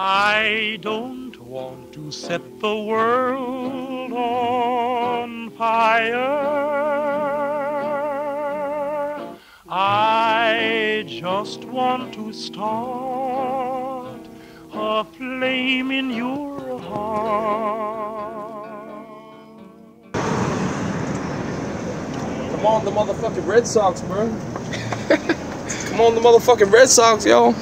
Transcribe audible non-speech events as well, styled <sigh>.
I don't want to set the world on fire. I just want to start a flame in your heart. Come on, the motherfucking Red Sox, bro. <laughs> Come on, the motherfucking Red Sox, yo.